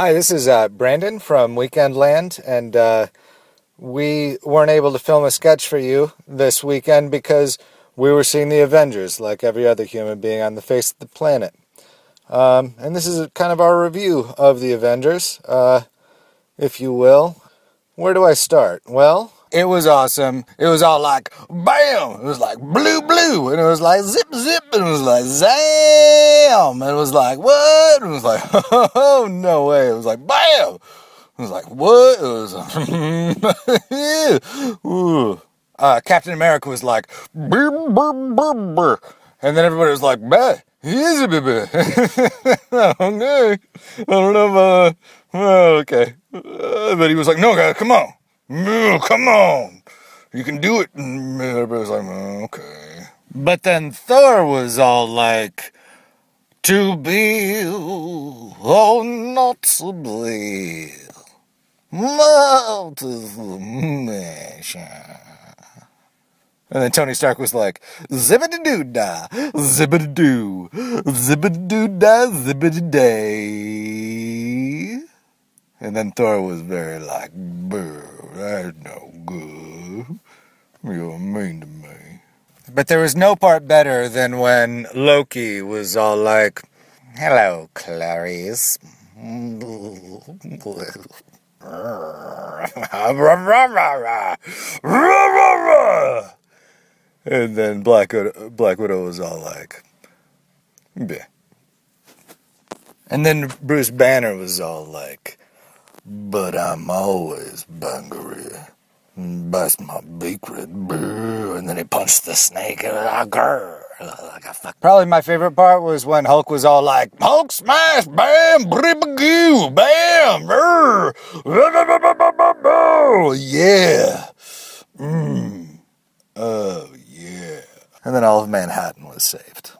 Hi, this is uh, Brandon from Weekendland, and uh, we weren't able to film a sketch for you this weekend because we were seeing the Avengers like every other human being on the face of the planet. Um, and this is kind of our review of the Avengers, uh, if you will. Where do I start? Well, it was awesome. It was all like bam. It was like blue blue, and it was like zip zip, and it was like zam, and it was like what? And it was like oh no way. It was like bam. It was like what? It was uh, Captain America was like brr, brr, brr, brr. and then everybody was like bah. He's a baby. okay. I don't know if, uh, okay. Uh, but he was like, no, guys, come on. Come on. You can do it. And everybody was like, mm, okay. But then Thor was all like, to be, oh, not to be. And then Tony Stark was like, zibbity doo da, zibbity doo, zibbity doo da, zibbity day. And then Thor was very like, boo, that's no good. You're mean to me. But there was no part better than when Loki was all like, hello, Clarice. and then Black Widow, Black Widow was all like, Bleh. and then Bruce Banner was all like, but I'm always hungry. Bust my beak red, and then he punched the snake and I grrr, like a fuck. Probably my favorite part was when Hulk was all like, Hulk smash, bam, bribagoo, bam, brr, yeah, mm, oh yeah. And then all of Manhattan was saved.